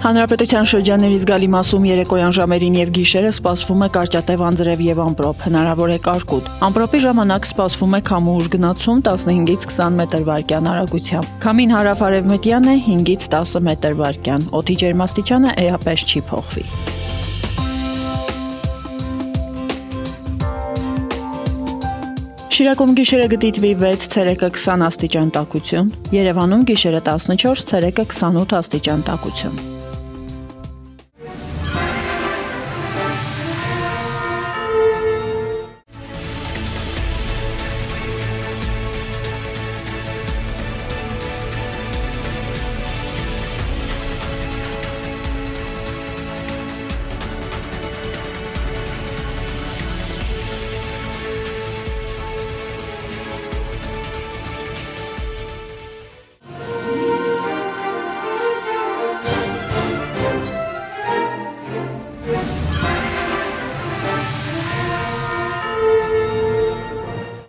Հանրապետության շրջանների զգալի մասում երեկոյան ժամերին եւ գիշերը սպասվում է կարճատև անձրև եւ ամպրոպ, հնարավոր է կարկուտ։ Ամպրոպի ժամանակ սպասվում է քամու ուժ գնացում 15-ից 20 մետր վարկյան արագությամբ։ Քամին հարավ-արևմտյան է 5-ից 10 մետր վարկյան։ Օդի ջերմաստիճանը էապես չի փոխվի։ Շիրակում գիշերը գտիտվի 6, ցերեկը 20 աստիճան տաքություն, Երևանում գիշերը 14, ցերեկը 28 աստիճան տաքություն։